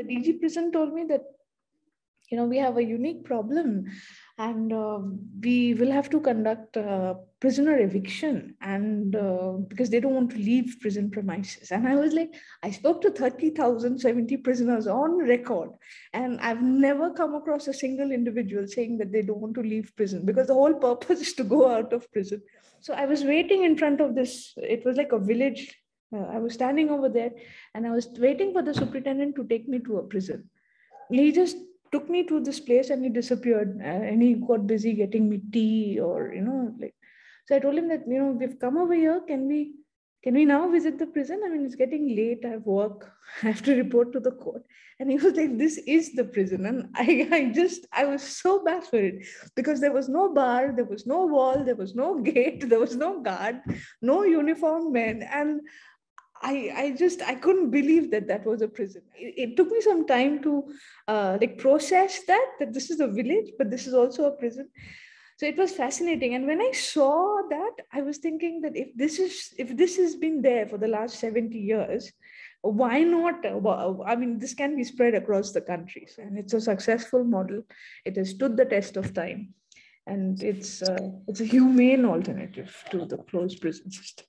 the DG prison told me that you know we have a unique problem and uh, we will have to conduct a prisoner eviction and uh, because they don't want to leave prison premises. And i was like i spoke to 30070 prisoners on record and i've never come across a single individual saying that they don't want to leave prison because the whole purpose is to go out of prison. So i was waiting in front of this it was like a village uh, i was standing over there and i was waiting for the superintendent to take me to a prison. He just took me to this place and he disappeared uh, and he got busy getting me tea or you know like so i told him that you know we've come over here. Can we can we now visit the prison? I mean it's getting late. I have work. I have to report to the court. And he was like this is the prison. And i i just i was so baffled because there was no bar there was no wall there was no gate there was no guard no uniformed men. And I, I just I couldn't believe that that was a prison. It, it took me some time to uh, like process that that this is a village, but this is also a prison. So it was fascinating. And when I saw that, I was thinking that if this is if this has been there for the last seventy years, why not? I mean, this can be spread across the countries, and it's a successful model. It has stood the test of time, and it's uh, it's a humane alternative to the closed prison system.